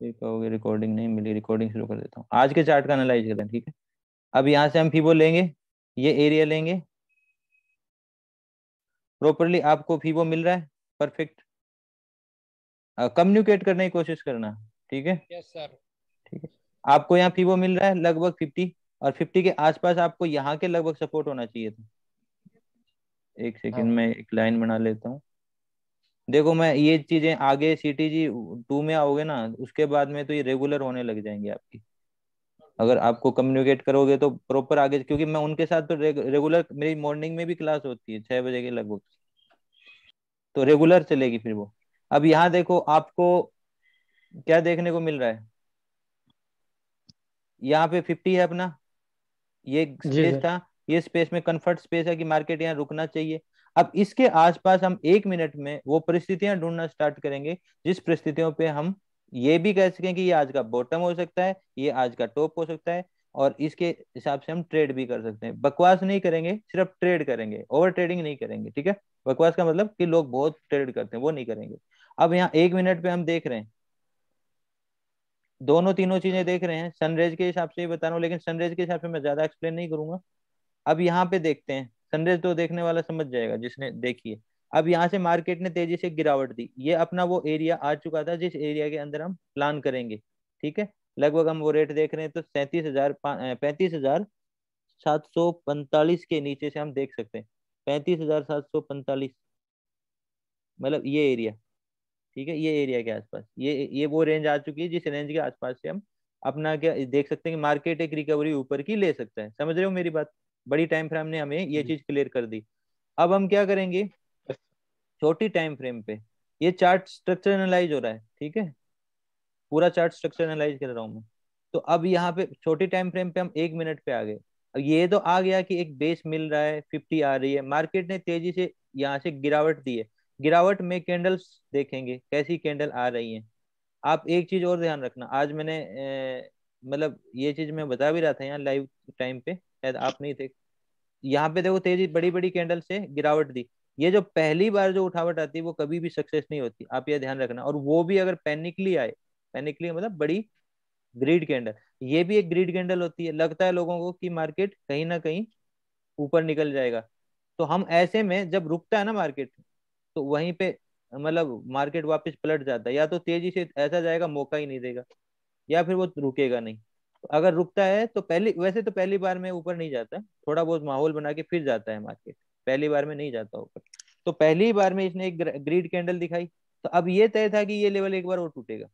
ये कहोगे रिकॉर्डिंग नहीं मिली रिकॉर्डिंग शुरू कर देता हूँ। आज के चार्ट का एनालाइज करें ठीक है? अब यहाँ से हम फीबो लेंगे ये एरिया लेंगे। प्रॉपरली आपको फीबो मिल रहा है परफेक्ट कम्युनिकेट करने की कोशिश करना ठीक है? यस सर ठीक है। आपको यहाँ फीबो मिल रहा है लगभग फिफ्टी और फिफ्टी के आसपास आपको यहाँ के लगभग सपोर्ट होना चाहिए था। एक सेकंड हाँ। में एक लाइन बना लेता हूँ। देखो मैं ये चीज़ें आगे सीटीजी टू में आओगे ना उसके बाद में तो ये रेगुलर होने लग जाएँगे आपकी। अगर आपको कम्युनिकेट करोगे तो प्रॉपर आगे क्योंकि मैं उनके साथ तो रेगुलर मेरी मॉर्निंग में भी क्लास होती है छह बजे के लगभग। तो रेगुलर चलेगी फिर वो। अब यहाँ देखो आपको क्या देखने को मिल रहा है? यहाँ पे फिफ्टी है अपना। ये स्पेस था। ये स्पेस में कंफर्ट स्पेस है कि मार्केट यहाँ रुकना चाहिए। अब इसके आसपास हम एक मिनट में वो परिस्थितियाँ ढूंढना स्टार्ट करेंगे, जिस परिस्थितियों पे हम ये भी कह सकें कि ये आज का बॉटम हो सकता है, ये आज का टॉप हो सकता है, और इसके हिसाब से हम ट्रेड भी कर सकते हैं। बकवास नहीं करेंगे, सिर्फ़ ट्रेड करेंगे ओवर ट्रेडिंग नहीं करेंगे, ठीक है? बकवास का मतलब कि लोग बहुत ट्रेड करते हैं, वो नहीं करेंगे। अब यहाँ एक मिनट पे हम देख रहे हैं। दोनों तीनों चीज़ें देख रहे हैं सनरेज के हिसाब से ही बता रहा हूँ, लेकिन सनरेज के हिसाब से मैं ज़्यादा एक्सप्लेन नहीं करूँगा। अब यहाँ पे देखते हैं। सनरेज तो देखने वाला समझ जाएगा, जिसने देखी है। अब यहाँ से मार्केट ने तेज़ी से गिरावट दी। ये अपना वो एरिया आ चुका था, जिस एरिया के अंदर हम प्लान करेंगे। ठीक है? लगभग हम वो रेट देख रहे हैं तो सैंतीस हज़ार पैंतीस हज़ार सात सौ पैंतालीस के नीचे से हम देख सकते हैं। पैंतीस हज़ार सात सौ पैंतालीस। मतलब ये एरिया ठीक है? ये एरिया के आसपास। ये ये वो रेंज आ चुकी है, जिस रेंज के आसपास से हम अपना क्या, देख सकते हैं कि मार्केट एक रिकवरी ऊपर की ले सकता है। समझ रहे हो मेरी बात? बड़ी टाइम फ्रेम ने हमें ये चीज़ क्लियर कर दी। अब हम क्या करेंगे? छोटी टाइम फ्रेम पे। ये चार्ट स्ट्रक्चर एनालाइज हो रहा है ठीक है? पूरा चार्ट स्ट्रक्चर एनालाइज कर रहा हूँ मैं। तो अब यहाँ पे छोटी टाइम फ्रेम पे हम एक मिनट पे आ गए। अब ये तो आ गया कि एक बेस मिल रहा है फिफ्टी आ रही है। मार्केट ने तेज़ी से यहाँ से गिरावट दी है। गिरावट में कैंडल्स देखेंगे कैसी कैंडल आ रही है। आप एक चीज़ और ध्यान रखना। आज मैंने मतलब ये चीज़ मैं बता भी रहा था यहाँ लाइव टाइम पे। शायद आप नहीं थे यहाँ पे देखो तेज़ी बड़ी बड़ी कैंडल से गिरावट दी। ये जो पहली बार जो उठावट आती है, वो कभी भी सक्सेस नहीं होती। आप ये ध्यान रखना। और वो भी अगर पैनिकली आए पैनिकली मतलब बड़ी ग्रीड कैंडल ये भी एक ग्रीड कैंडल होती है। लगता है लोगों को कि मार्केट कहीं ना कहीं ऊपर निकल जाएगा। तो हम ऐसे में जब रुकता है ना मार्केट तो वहीं पे मतलब मार्केट वापस पलट जाता है। या तो तेज़ी से ऐसा जाएगा, मौका ही नहीं देगा। या फिर वो रुकेगा नहीं। अगर रुकता है तो पहली, वैसे तो पहली बार में ऊपर नहीं जाता थोड़ा बहुत माहौल बना के फिर जाता है मार्केट पहली बार में नहीं जाता ऊपर। तो पहली बार में इसने एक ग्रीड कैंडल दिखाई। तो अब ये तय था कि ये लेवल एक बार और टूटेगा।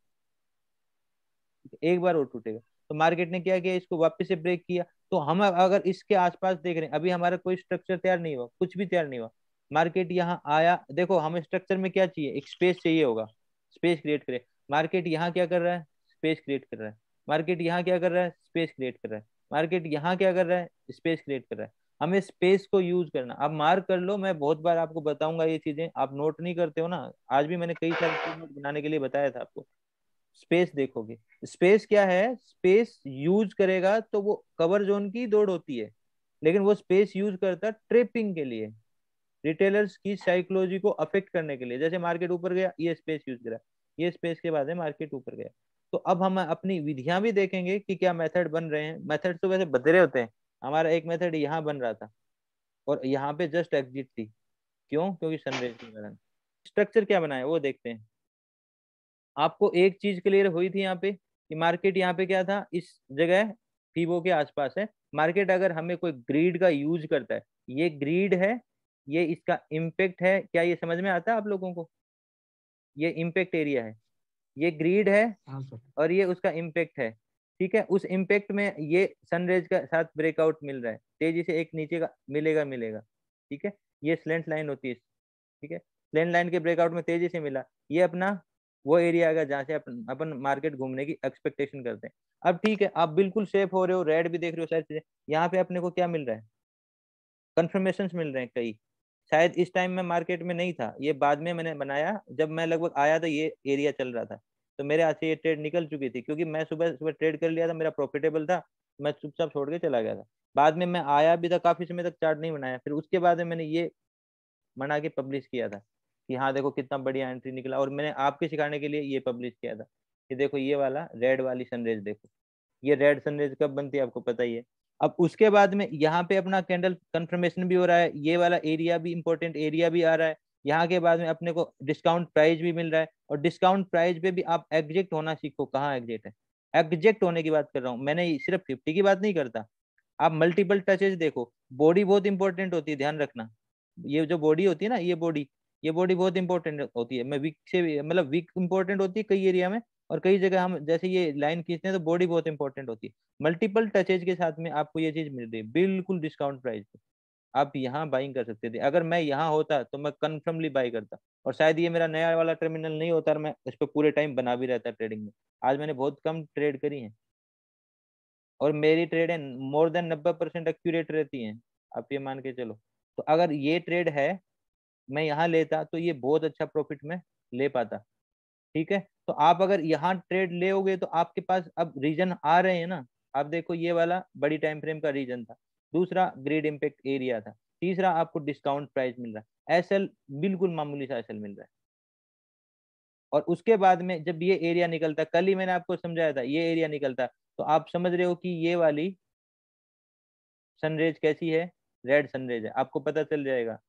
एक बार और टूटेगा। तो मार्केट ने क्या किया? इसको वापस से ब्रेक किया। तो हम अगर इसके आसपास देख रहे हैं, अभी हमारा कोई स्ट्रक्चर तैयार नहीं हुआ, कुछ भी तैयार नहीं हुआ। मार्केट यहाँ आया। देखो, हमें स्ट्रक्चर में क्या चाहिए? एक स्पेस चाहिए होगा। स्पेस क्रिएट करे। मार्केट यहाँ क्या कर रहा है? स्पेस क्रिएट कर रहा है। मार्केट यहाँ क्या कर रहा है? स्पेस क्रिएट कर रहा है। मार्केट यहाँ क्या कर रहा है? स्पेस क्रिएट कर रहा है। हमें स्पेस को यूज़ करना आप मार्क कर लो, मैं बहुत बार आपको बताऊँगा ये चीज़ें। आप नोट नहीं करते हो ना? आज भी मैंने कई सारे नोट बनाने के लिए बताया था आपको। स्पेस देखोगे। स्पेस क्या है? स्पेस यूज़ करेगा तो वो कवर जोन की दौड़ होती है। लेकिन वो स्पेस यूज़ करता ट्रेपिंग के लिए। रिटेलर्स की साइकोलॉजी को अफेक्ट करने के लिए। जैसे मार्केट ऊपर गया, ये स्पेस यूज़ करा। ये स्पेस के बाद है, मार्केट ऊपर गया। तो अब हम अपनी विधियाँ भी देखेंगे कि क्या मेथड बन रहे हैं। मेथड तो वैसे बदले होते हैं। हमारा एक मेथड यहाँ बन रहा था और यहाँ पे जस्ट एग्जिट थी। क्यों? क्योंकि सनरेज के कारण स्ट्रक्चर क्या बनाया? वो देखते हैं। आपको एक चीज़ क्लियर हुई थी यहाँ पे कि मार्केट यहाँ पे क्या था? इस जगह फीबो के आसपास है। मार्केट अगर हमें कोई ग्रीड का यूज़ करता है, ये ग्रीड है, ये इसका इम्पेक्ट है। क्या ये समझ में आता है आप लोगों को? ये इम्पेक्ट एरिया है। ये ग्रीड है हाँ और ये उसका इम्पेक्ट है ठीक है? उस इम्पेक्ट में ये सनरेज का साथ ब्रेकआउट मिल रहा है। तेज़ी से एक नीचे का मिलेगा मिलेगा ठीक है? ये स्लेंट लाइन होती है ठीक है? स्लेंट लाइन के ब्रेकआउट में तेज़ी से मिला ये अपना वो एरिया आएगा जहाँ से अपन अपन मार्केट घूमने की एक्सपेक्टेशन करते हैं। अब ठीक है आप बिल्कुल सेफ़ हो रहे हो रेड भी देख रहे हो सारी चीज़ें। यहाँ पे अपने को क्या मिल रहा है? कन्फर्मेशन मिल रहे हैं कई। शायद इस टाइम में मार्केट में नहीं था, ये बाद में मैंने बनाया, जब मैं लगभग आया तो ये एरिया चल रहा था तो मेरे हाथ से ये ट्रेड निकल चुकी थी, क्योंकि मैं सुबह सुबह ट्रेड कर लिया था, मेरा प्रॉफिटेबल था, मैं चुपचाप छोड़ के चला गया था। बाद में मैं आया भी था, काफ़ी समय तक चार्ट नहीं बनाया, फिर उसके बाद में मैंने ये बना के पब्लिश किया था, कि हाँ देखो कितना बढ़िया एंट्री निकला, और मैंने आपके सिखाने के लिए ये पब्लिश किया था, कि देखो ये वाला रेड वाली सनरेज देखो, ये रेड सनरेज कब बनती है आपको पता ही है अब उसके बाद में यहाँ पे अपना कैंडल कंफर्मेशन भी हो रहा है, ये वाला एरिया भी इंपॉर्टेंट एरिया भी आ रहा है, यहाँ के बाद में अपने को डिस्काउंट प्राइस भी मिल रहा है और डिस्काउंट प्राइस पे भी आप एग्जेक्ट होना सीखो, कहाँ एग्जेक्ट है? एग्जेक्ट होने की बात कर रहा हूँ, मैंने सिर्फ़ फिफ्टी की बात नहीं करता। आप मल्टीपल टचेज देखो बॉडी बहुत इंपॉर्टेंट होती है, ध्यान रखना। ये जो बॉडी होती है ना, ये बॉडी ये बॉडी बहुत इंपॉर्टेंट होती है। मैं वीक से मतलब वीक इंपॉर्टेंट होती है कई एरिया में और कई जगह हम, जैसे ये लाइन खींचते हैं तो बॉडी बहुत इंपॉर्टेंट होती है। मल्टीपल टचेज के साथ में आपको ये चीज़ मिल रही है, बिल्कुल डिस्काउंट प्राइस पे। आप यहाँ बाइंग कर सकते थे। अगर मैं यहाँ होता तो मैं कन्फर्मली बाई करता। और शायद ये मेरा नया वाला टर्मिनल नहीं होता और मैं इस पर पूरे टाइम बना भी रहता ट्रेडिंग में। आज मैंने बहुत कम ट्रेड करी है। और मेरी ट्रेड है मोर देन नब्बे परसेंट एक्यूरेट रहती है। आप ये मान के चलो। तो अगर ये ट्रेड है, मैं यहाँ लेता तो ये बहुत अच्छा प्रॉफिट में ले पाता। ठीक है? तो आप अगर यहाँ ट्रेड ले तो आपके पास अब रीजन आ रहे हैं ना, आप देखो ये वाला बड़ी टाइम फ्रेम का रीजन था, दूसरा ग्रेड इम्पेक्ट एरिया था, तीसरा आपको डिस्काउंट प्राइस मिल रहा है एसएल बिल्कुल मामूली सा एसएल मिल रहा है। और उसके बाद में जब ये एरिया निकलता, कल ही मैंने आपको समझाया था, ये एरिया निकलता तो आप समझ रहे हो कि ये वाली सनरेज कैसी है? रेड सनरेज है, आपको पता चल जाएगा।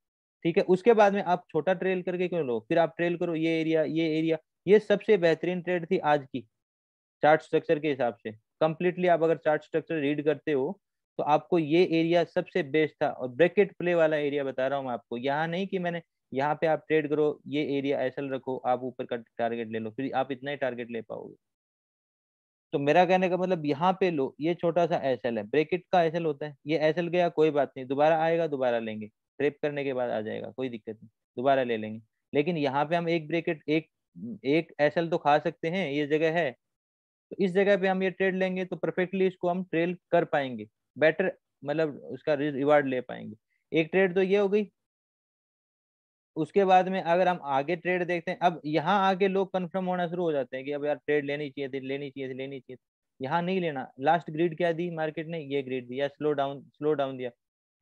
ठीक है? उसके बाद में आप छोटा ट्रेल करके क्यों लो? फिर आप ट्रेल करो, ये एरिया ये एरिया ये सबसे बेहतरीन ट्रेड थी आज की चार्ट स्ट्रक्चर के हिसाब से। कंप्लीटली आप अगर चार्ट स्ट्रक्चर रीड करते हो तो आपको ये एरिया सबसे बेस्ट था। और ब्रैकेट प्ले वाला एरिया बता रहा हूँ मैं आपको। यहाँ नहीं कि मैंने, यहाँ पे आप ट्रेड करो, ये एरिया ऐसा रखो, आप ऊपर का टारगेट ले लो, फिर आप इतना ही टारगेट ले पाओगे। तो मेरा कहने का मतलब यहाँ पे लो, ये छोटा सा एस है। ब्रेकेट का एस होता है। ये एस गया, कोई बात नहीं। दोबारा आएगा, दोबारा लेंगे। ट्रेप करने के बाद आ जाएगा, कोई दिक्कत नहीं। दोबारा ले लेंगे। लेकिन यहाँ पे हम एक ब्रेकेट एक एक एस तो खा सकते हैं, ये जगह है। तो इस जगह पे हम ये ट्रेड लेंगे तो परफेक्टली इसको हम ट्रेल कर पाएँगे। बेटर मतलब उसका रिवार्ड ले पाएँगे। एक ट्रेड तो ये हो गई। उसके बाद में अगर हम आगे ट्रेड देखते हैं, अब यहाँ आगे लोग कंफर्म होना शुरू हो जाते हैं कि अब यार ट्रेड लेनी चाहिए थी, लेनी चाहिए थी, लेनी चाहिए यहाँ नहीं लेना। लास्ट ग्रीड क्या दी मार्केट ने? ये ग्रीड दिया स्लो डाउन स्लो डाउन दिया।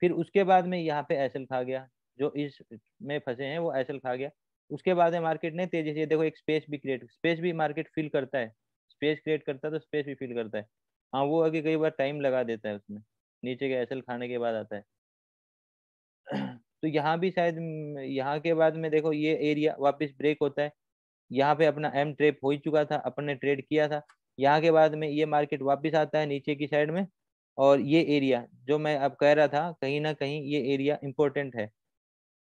फिर उसके बाद में यहाँ पे एसएल खा गया। जो इस में फंसे हैं वो एसल खा गया। उसके बाद में मार्केट ने तेज़ी से देखो एक स्पेस भी क्रिएट स्पेस भी मार्केट फिल करता है। स्पेस क्रिएट करता है तो स्पेस भी फिल करता है। हाँ वो आगे कई बार टाइम लगा देता है उसमें। नीचे के एसएल खाने के बाद आता है। तो यहाँ भी शायद, यहाँ के बाद में देखो ये एरिया वापस ब्रेक होता है। यहाँ पे अपना एम ट्रेप हो ही चुका था, अपन ने ट्रेड किया था। यहाँ के बाद में ये मार्केट वापस आता है नीचे की साइड में। और ये एरिया जो मैं अब कह रहा था, कहीं ना कहीं ये एरिया इंपॉर्टेंट है।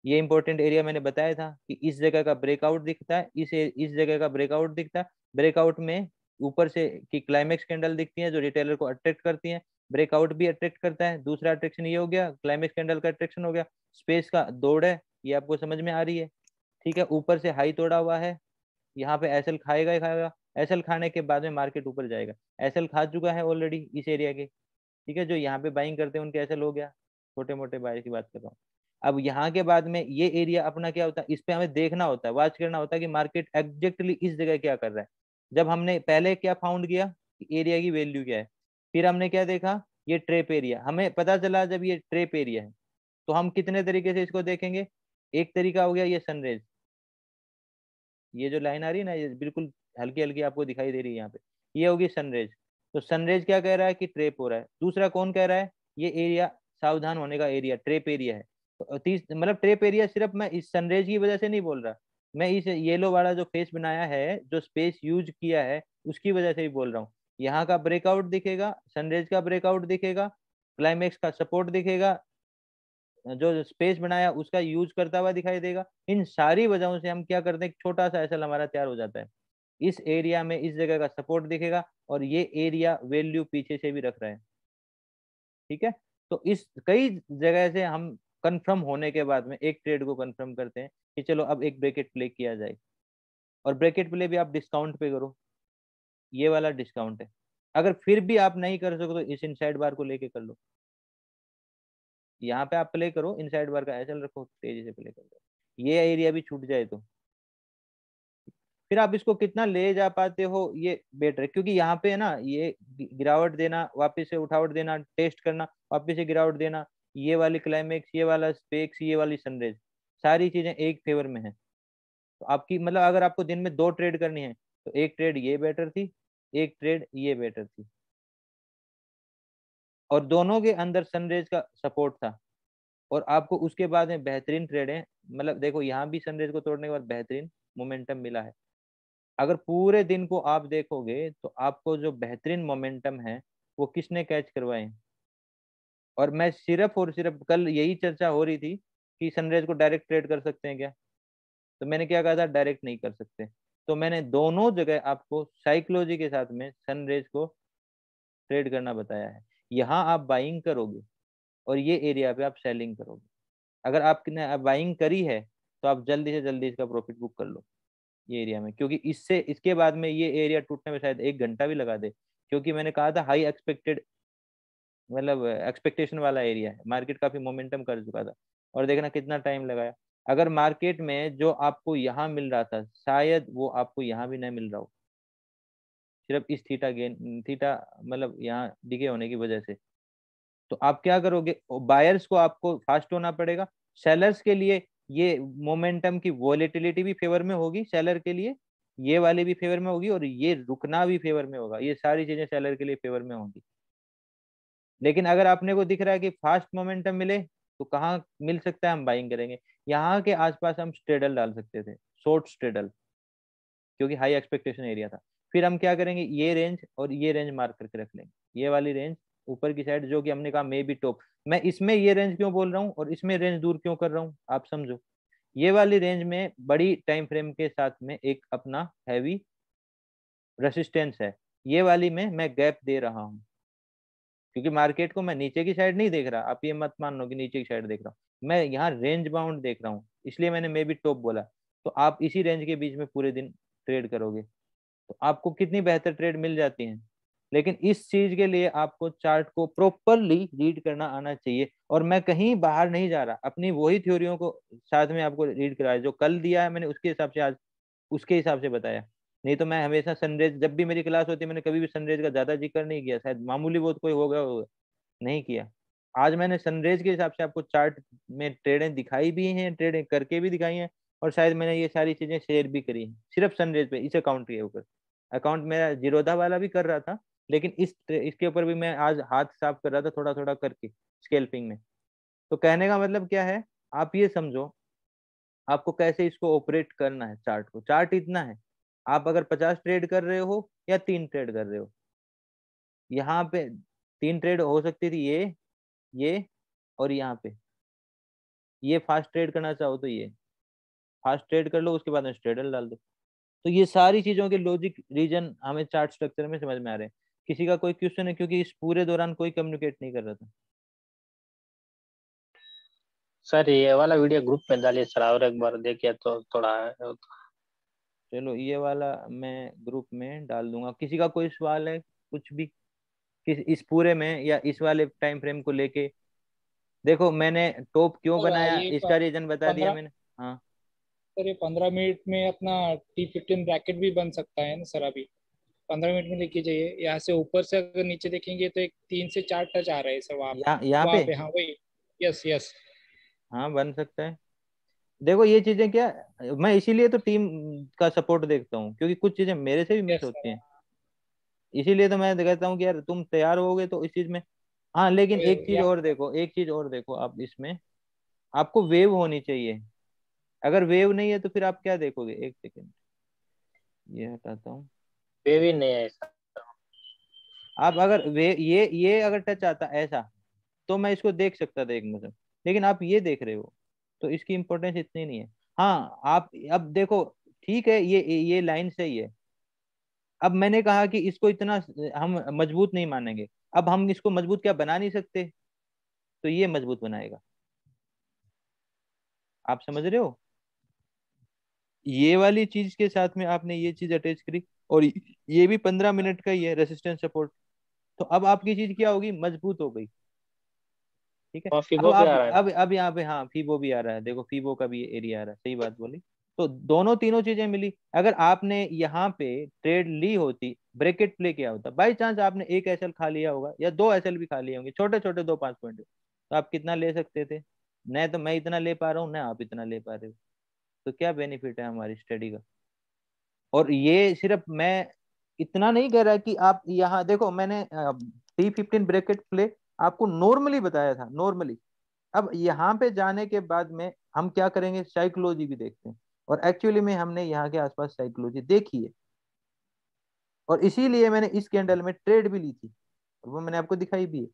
ये इंपॉर्टेंट एरिया मैंने बताया था कि इस जगह का ब्रेकआउट दिखता है, इस इस जगह का ब्रेकआउट दिखता है। ब्रेकआउट में ऊपर से की क्लाइमेक्स कैंडल दिखती है जो रिटेलर को अट्रैक्ट करती है। ब्रेकआउट भी अट्रैक्ट करता है। दूसरा अट्रैक्शन ये हो गया क्लाइमेक्स कैंडल का अट्रैक्शन हो गया। स्पेस का दौड़ है, ये आपको समझ में आ रही है। ठीक है, ऊपर से हाई तोड़ा हुआ है। यहाँ पे एसएल खाएगा ही खाएगा। एसएल खाने के बाद में मार्केट ऊपर जाएगा। एसएल खा चुका है ऑलरेडी इस एरिया के। ठीक है, जो यहाँ पे बाइंग करते हैं, उनके एसएल हो गया। छोटे मोटे बाय की बात कर रहा हूँ। अब यहाँ के बाद में ये एरिया अपना क्या होता है, इस पे हमें देखना होता है वॉच करना होता है कि मार्केट एग्जैक्टली इस जगह क्या कर रहा है। जब हमने पहले क्या फाउंड किया एरिया की वैल्यू क्या है, फिर हमने क्या देखा, ये ट्रेप एरिया हमें पता चला जब ये ट्रेप एरिया है तो हम कितने तरीके से इसको देखेंगे? एक तरीका हो गया ये सनरेज ये जो लाइन आ रही है ना, ये बिल्कुल हल्की हल्की आपको दिखाई दे रही है यहाँ पे, ये होगी सनरेज तो सनरेज क्या कह रहा है कि ट्रेप हो रहा है। दूसरा कौन कह रहा है? ये एरिया सावधान होने का एरिया ट्रेप एरिया है। तीस मतलब ट्रेप एरिया सिर्फ़ मैं इस सनरेज की वजह से नहीं बोल रहा। मैं इस येलो वाला जो फेस बनाया है, जो स्पेस यूज़ किया है, उसकी वजह से ही बोल रहा हूँ। यहाँ का ब्रेकआउट दिखेगा, सनरेज का ब्रेकआउट दिखेगा क्लाइमेक्स का सपोर्ट दिखेगा, जो स्पेस बनाया उसका यूज़ करता हुआ दिखाई देगा। इन सारी वजहों से हम क्या करते हैं छोटा सा एसल हमारा तैयार हो जाता है। इस एरिया में इस जगह का सपोर्ट दिखेगा और ये एरिया वैल्यू पीछे से भी रख रहा है। ठीक है? तो इस कई जगह से हम कंफर्म होने के बाद में एक ट्रेड को कंफर्म करते हैं कि चलो अब एक ब्रेकेट प्ले किया जाए। और ब्रेकेट प्ले भी आप डिस्काउंट पे करो। ये वाला डिस्काउंट है। अगर फिर भी आप नहीं कर सको तो इस इनसाइड बार को लेके कर लो। यहाँ पे आप प्ले करो इनसाइड बार का ऐसा रखो, तेज़ी से प्ले कर दो ये एरिया भी छूट जाए तो। फिर आप इसको कितना ले जा पाते हो, ये बेटर है। क्योंकि यहाँ पे है ना, ये गिरावट देना, वापस से उठावट देना टेस्ट करना, वापस से गिरावट देना ये वाली क्लाइमेक्स ये वाला स्पेक्स ये वाली सनरेज सारी चीज़ें एक फेवर में है। तो आपकी मतलब अगर आपको दिन में दो ट्रेड करनी है तो एक ट्रेड ये बेटर थी, एक ट्रेड ये बेटर थी। और दोनों के अंदर सनरेज का सपोर्ट था। और आपको उसके बाद में बेहतरीन ट्रेड है। मतलब देखो, यहाँ भी सनरेज को तोड़ने के बाद बेहतरीन मोमेंटम मिला है। अगर पूरे दिन को आप देखोगे तो आपको जो बेहतरीन मोमेंटम है, वो किसने कैच करवाए और मैं सिर्फ़ और सिर्फ़ कल यही चर्चा हो रही थी कि सनराइज को डायरेक्ट ट्रेड कर सकते हैं क्या? तो मैंने क्या कहा था? डायरेक्ट नहीं कर सकते। तो मैंने दोनों जगह आपको साइकोलॉजी के साथ में सनरेज को ट्रेड करना बताया है। यहाँ आप बाइंग करोगे और ये एरिया पे आप सेलिंग करोगे। अगर आपने बाइंग करी है तो आप जल्दी से जल्दी इसका प्रॉफिट बुक कर लो ये एरिया में। क्योंकि इससे, इसके बाद में ये एरिया टूटने में शायद एक घंटा भी लगा दे। क्योंकि मैंने कहा था हाई एक्सपेक्टेड मतलब एक्सपेक्टेशन वाला एरिया है। मार्केट काफ़ी मोमेंटम कर चुका था। और देखना कितना टाइम लगाया। अगर मार्केट में जो आपको यहाँ मिल रहा था, शायद वो आपको यहाँ भी नहीं मिल रहा हो। सिर्फ़ इस थीटा गेन थीटा मतलब यहाँ डिगे होने की वजह से। तो आप क्या करोगे? बायर्स को आपको फास्ट होना पड़ेगा। सेलर्स के लिए ये मोमेंटम की वॉलेटिलिटी भी फेवर में होगी सेलर के लिए। ये वाले भी फेवर में होगी और ये रुकना भी फेवर में होगा। ये सारी चीज़ें सेलर के लिए फेवर में होंगी। लेकिन अगर आपने को दिख रहा है कि फास्ट मोमेंटम मिले तो कहाँ मिल सकता है, हम बाइंग करेंगे। यहाँ के आसपास हम स्ट्रेडल डाल सकते थे शॉर्ट स्ट्रेडल क्योंकि हाई एक्सपेक्टेशन एरिया था। फिर हम क्या करेंगे, ये रेंज और ये रेंज मार्क करके रख लेंगे। ये वाली रेंज ऊपर की साइड जो कि हमने कहा मे बी टॉप मैं इसमें ये रेंज क्यों बोल रहा हूँ और इसमें रेंज दूर क्यों कर रहा हूँ, आप समझो। ये वाली रेंज में बड़ी टाइम फ्रेम के साथ में एक अपना हैवी रेसिस्टेंस है। ये वाली में मैं गैप दे रहा हूँ। क्योंकि मार्केट को मैं नीचे की साइड नहीं देख रहा, आप ये मत मान लो कि नीचे की साइड देख रहा हूँ। मैं यहाँ रेंज बाउंड देख रहा हूँ, इसलिए मैंने मे बी टॉप बोला। तो आप इसी रेंज के बीच में पूरे दिन ट्रेड करोगे। तो आपको कितनी बेहतर ट्रेड मिल जाती है। लेकिन इस चीज़ के लिए आपको चार्ट को प्रॉपरली रीड करना आना चाहिए। और मैं कहीं बाहर नहीं जा रहा, अपनी वही थ्योरियों को साथ में आपको रीड कराया, जो कल दिया है, मैंने उसके हिसाब से आज, उसके हिसाब से बताया। नहीं तो मैं हमेशा सनरेज जब भी मेरी क्लास होती मैंने कभी भी सनरेज का ज़्यादा ज़िक्र नहीं किया। शायद मामूली बहुत कोई होगा होगा नहीं किया। आज मैंने सनरेज के हिसाब से आपको चार्ट में ट्रेडें दिखाई भी हैं ट्रेडें करके भी दिखाई हैं, और शायद मैंने ये सारी चीज़ें शेयर भी करी हैं। सिर्फ़ सनरेज पे, इस अकाउंट के ऊपर। अकाउंट मेरा जीरोधा वाला भी कर रहा था, लेकिन इस इसके ऊपर भी मैं आज हाथ साफ़ कर रहा था थोड़ा थोड़ा करके स्केल्पिंग में। तो कहने का मतलब क्या है? आप ये समझो, आपको कैसे इसको ऑपरेट करना है चार्ट को? चार्ट इतना है आप अगर पचास ट्रेड कर रहे हो या तीन ट्रेड कर रहे हो। यहाँ पे तीन ट्रेड हो सकती थी ये ये और यहाँ पे। ये फास्ट ट्रेड करना चाहो तो ये। फास्ट ट्रेड कर लो, उसके बाद स्ट्रेडल डाल दो। तो ये सारी चीज़ों के लॉजिक रीजन हमें चार्ट स्ट्रक्चर में समझ में आ रहे हैं। किसी का कोई क्वेश्चन है? क्योंकि इस पूरे दौरान कोई कम्युनिकेट नहीं कर रहा था। सर, ये वाला वीडियो ग्रुप में डालिए, सर, और एक बार देखिए तो थोड़ा चलो ये वाला मैं ग्रुप में डाल दूँगा। किसी का कोई सवाल है कुछ भी किस इस पूरे में या इस वाले टाइम फ्रेम को लेके? देखो मैंने टॉप क्यों बनाया इसका रीजन बता दिया मैंने। हाँ। सर ये पंद्रह मिनट में अपना टी फिफ्टीन ब्रैकेट भी बन सकता है ना सर अभी। पंद्रह मिनट में लेके जाइए। यहाँ से ऊपर से अगर नीचे देखेंगे तो एक तीन से चार टच आ रहे हैं सर वहाँ यहाँ पे? पे हाँ वही। यस यस हाँ बन सकता है। देखो ये चीज़ें क्या मैं इसीलिए तो टीम का सपोर्ट देखता हूँ क्योंकि कुछ चीज़ें मेरे से भी मिस होती हैं। इसीलिए तो मैं कहता हूँ कि यार तुम तैयार हो तो इस चीज़ में हाँ लेकिन एक चीज़ और देखो एक चीज़ और देखो आप इसमें आपको वेव होनी चाहिए। अगर वेव नहीं है तो फिर आप क्या देखोगे? एक सेकेंड ये हटाता हूँ। वे भी नहीं है आप अगर वे ये ये अगर टच आता ऐसा तो मैं इसको देख सकता था एक मतलब लेकिन आप ये देख रहे हो तो इसकी इम्पोर्टेंस इतनी नहीं है। हाँ आप, अब देखो, ठीक है, ये ये लाइन सही है। अब मैंने कहा कि इसको इतना हम मज़बूत नहीं मानेंगे। अब हम इसको मज़बूत क्या बना नहीं सकते? तो ये मज़बूत बनाएगा। आप समझ रहे हो? ये वाली चीज़ के साथ में आपने ये चीज़ अटैच करी और ये भी पंद्रह मिनट का ही है रेसिस्टेंस सपोर्ट तो अब आपकी चीज़ क्या होगी? मज़बूत हो गई। ठीक है? अब अब अब अब यहाँ पे हाँ फीबो भी आ रहा है। देखो फीबो का भी एरिया आ रहा है। सही बात बोली। तो दोनों तीनों चीज़ें मिली। अगर आपने यहाँ पे ट्रेड ली होती ब्रेकेट प्ले किया होता बाई चांस आपने एक एसएल खा लिया होगा या दो एसएल भी खा लिए होंगे छोटे छोटे दो पाँच पॉइंट तो आप कितना ले सकते थे? न तो मैं इतना ले पा रहा हूँ न आप इतना ले पा रहे हो। तो क्या बेनिफिट है हमारी स्टडी का? और ये सिर्फ़ मैं इतना नहीं कह रहा कि आप यहाँ देखो मैंने टी फिफ्टीन ब्रेकेट प्ले आपको नॉर्मली बताया था नॉर्मली अब यहाँ पे जाने के बाद में हम क्या करेंगे? साइकोलॉजी भी देखते हैं। और एक्चुअली में हमने यहाँ के आसपास साइकोलॉजी देखी है। और इसीलिए मैंने इस कैंडल में ट्रेड भी ली थी। वो मैंने आपको दिखाई भी है।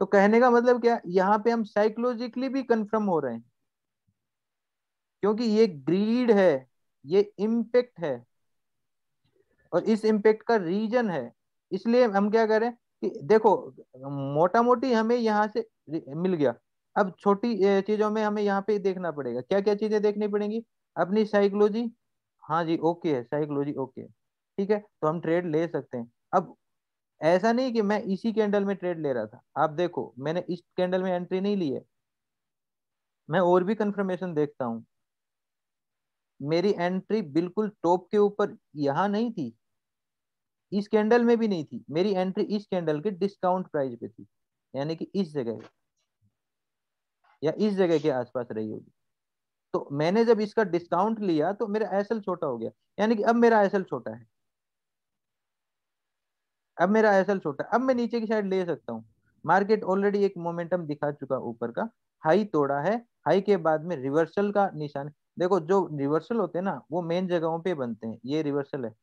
तो कहने का मतलब क्या? यहाँ पे हम साइकोलॉजिकली भी कंफर्म हो रहे हैं। क्योंकि ये ग्रीड है, ये इम्पेक्ट है। और इस इम्पेक्ट का रीजन है। इसलिए हम क्या करें? कि देखो मोटा मोटी हमें यहाँ से मिल गया। अब छोटी चीज़ों में हमें यहाँ पे देखना पड़ेगा। क्या क्या चीज़ें देखनी पड़ेंगी? अपनी साइकोलॉजी हाँ जी ओके है साइकोलॉजी ओके ठीक है तो हम ट्रेड ले सकते हैं। अब ऐसा नहीं कि मैं इसी कैंडल में ट्रेड ले रहा था। आप देखो, मैंने इस कैंडल में एंट्री नहीं ली है। मैं और भी कंफर्मेशन देखता हूँ। मेरी एंट्री बिल्कुल टॉप के ऊपर यहाँ नहीं थी। इस कैंडल में भी नहीं थी। मेरी एंट्री इस कैंडल के डिस्काउंट प्राइस पे थी। यानी कि इस जगह या इस जगह के आसपास रही होगी। तो मैंने जब इसका डिस्काउंट लिया तो मेरा एसएल छोटा हो गया। यानी कि अब मेरा एसएल छोटा है। अब मेरा एसएल छोटा अब मैं नीचे की साइड ले सकता हूँ। मार्केट ऑलरेडी एक मोमेंटम दिखा चुका ऊपर का। हाई तोड़ा है। हाई के बाद में रिवर्सल का निशान। देखो, जो रिवर्सल होते हैं ना, वो मेन जगहों पे बनते हैं। ये रिवर्सल है।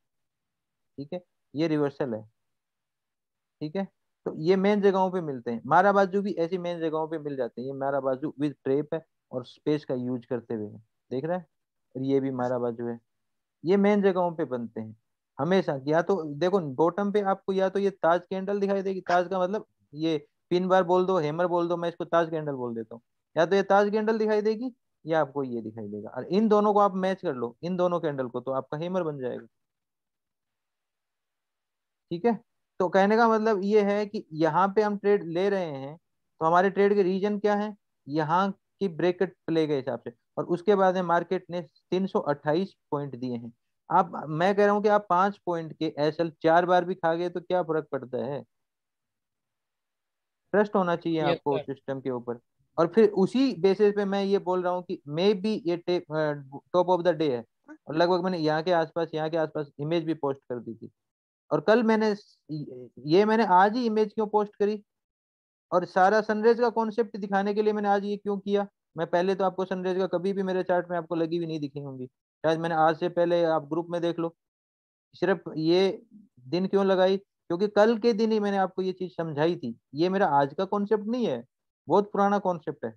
ठीक है? ये रिवर्सल है। ठीक है? तो ये मेन जगहों पे मिलते हैं। मारा बाजू भी ऐसी मेन जगहों पे मिल जाते हैं। ये मारा बाजू विद ट्रेप है और स्पेस का यूज़ करते हुए देख रहा है? और ये भी मारा बाजू है। ये मेन जगहों पे बनते हैं। हमेशा या तो देखो बॉटम पे आपको या तो ये ताज कैंडल दिखाई देगी। ताज का मतलब ये पिन बार बोल दो हेमर बोल दो, मैं इसको ताज कैंडल बोल देता हूँ। या तो ये ताज कैंडल दिखाई देगी या आपको ये दिखाई देगा। और इन दोनों को आप मैच कर लो। इन दोनों कैंडल को तो आपका हेमर बन जाएगा। ठीक है? तो कहने का मतलब ये है कि यहाँ पे हम ट्रेड ले रहे हैं तो हमारे ट्रेड के रीजन क्या है? यहाँ की ब्रेकेट प्ले के हिसाब से। और उसके बाद में मार्केट ने 328 पॉइंट दिए हैं। आप मैं कह रहा हूँ कि आप पाँच पॉइंट के एसएल चार बार भी खा गए तो क्या फ़र्क पड़ता है? ट्रस्ट होना चाहिए आपको सिस्टम के ऊपर। और फिर उसी बेसिस पे मैं ये बोल रहा हूँ कि मे बी ये टॉप ऑफ़ द डे है। और लगभग मैंने यहाँ के आसपास यहाँ के आसपास इमेज भी पोस्ट कर दी थी। और कल मैंने ये मैंने आज ही इमेज क्यों पोस्ट करी? और सारा सनराइज का कॉन्सेप्ट दिखाने के लिए मैंने आज ये क्यों किया? मैं पहले तो आपको सनराइज का कभी भी मेरे चार्ट में आपको लगी भी नहीं दिखी होंगी। शायद मैंने आज से पहले आप ग्रुप में देख लो। सिर्फ़ ये दिन क्यों लगाई? क्योंकि कल के दिन ही मैंने आपको ये चीज़ समझाई थी। ये मेरा आज का कॉन्सेप्ट नहीं है, बहुत पुराना कॉन्सेप्ट है।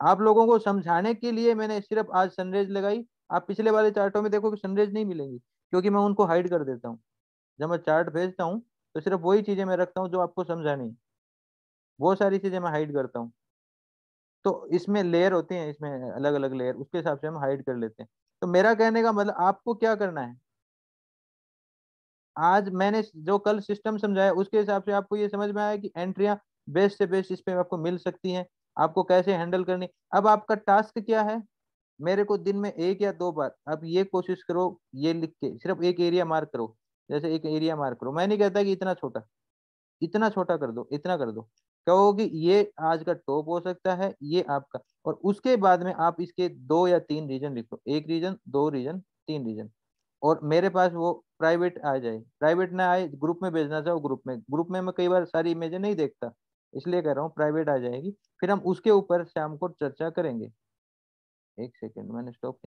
आप लोगों को समझाने के लिए मैंने सिर्फ़ आज सनरेज लगाई। आप पिछले वाले चार्टों में देखो कि सनरेज नहीं मिलेंगी। क्योंकि मैं उनको हाइड कर देता हूँ। जब मैं चार्ट भेजता हूँ तो सिर्फ़ वही चीज़ें मैं रखता हूँ जो आपको समझानी वो सारी चीज़ें मैं हाइड करता हूँ। तो इसमें लेयर होते हैं, इसमें अलग अलग लेयर उसके हिसाब से हम हाइड कर लेते हैं। तो मेरा कहने का मतलब आपको क्या करना है? आज मैंने जो कल सिस्टम समझाया, उसके हिसाब से आपको ये समझ में आया कि एंट्रियाँ बेस्ट से बेस्ट इस पे आपको मिल सकती हैं, आपको कैसे हैंडल करनी। अब आपका टास्क क्या है? मेरे को दिन में एक या दो बार अब ये कोशिश करो, ये लिख के, सिर्फ़ एक एरिया मार्क करो, जैसे एक एरिया मार्क करो। मैं नहीं कहता कि इतना छोटा इतना छोटा कर दो, इतना कर दो। कहोगे ये आज का टॉप हो सकता है, ये आपका, और उसके बाद में आप इसके दो या तीन रीजन लिखो एक रीजन दो रीजन तीन रीजन और मेरे पास वो प्राइवेट आ जाए। प्राइवेट ना आए ग्रुप में भेजना चाहो ग्रुप में। ग्रुप में मैं कई बार सारी इमेजें नहीं देखता, इसलिए कह रहा हूँ प्राइवेट आ जाएगी। फिर हम उसके ऊपर शाम को चर्चा करेंगे। एक सेकेंड मैंने स्टॉप